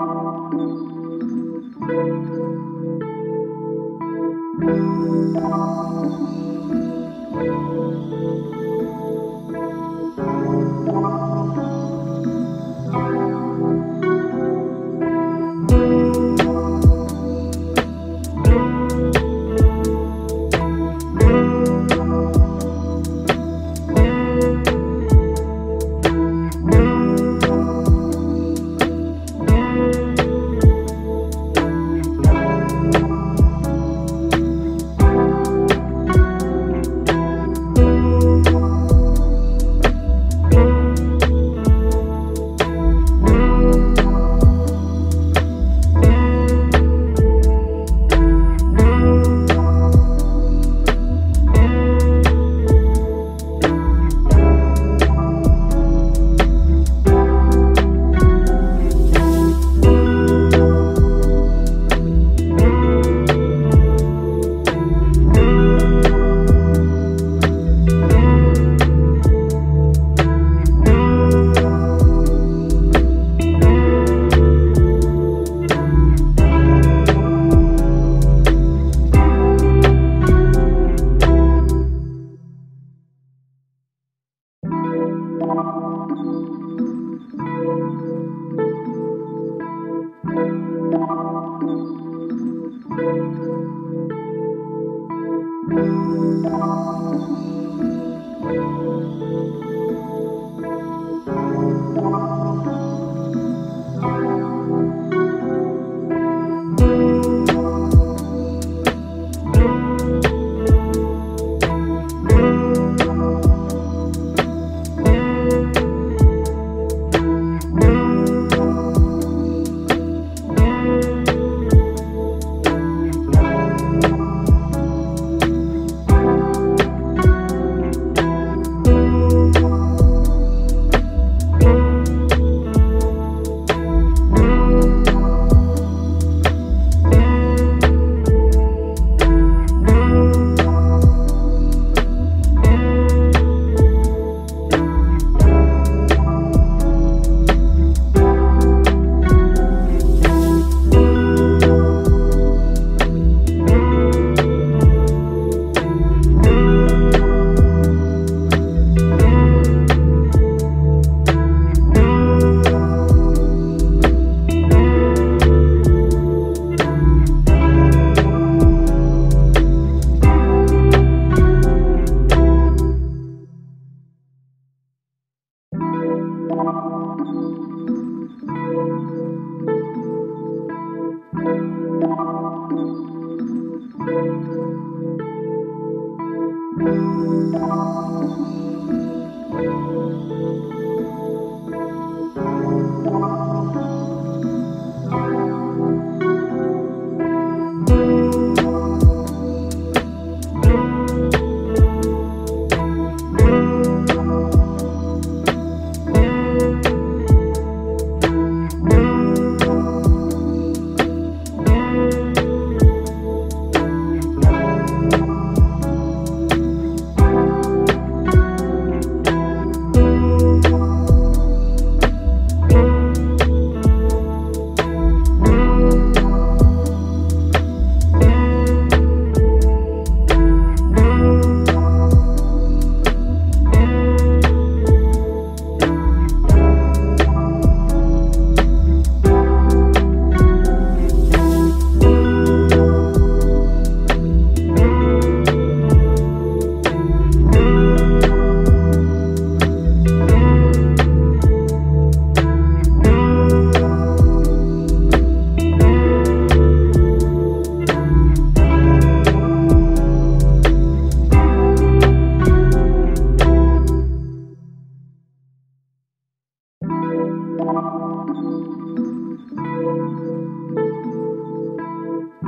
you.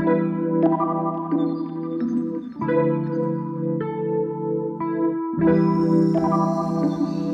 Thank you.